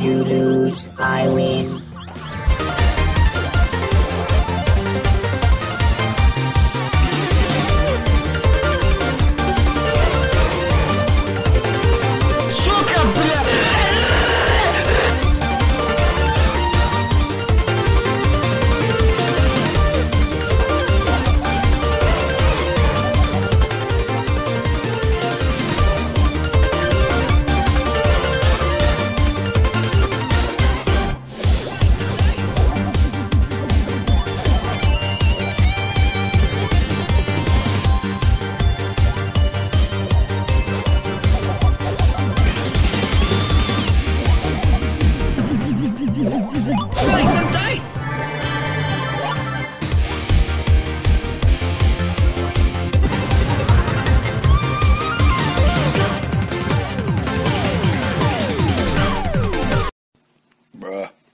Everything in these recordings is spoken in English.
You lose, I win.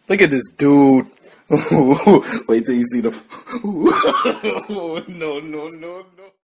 Look at this dude. Wait till you see the. no, no, no, no.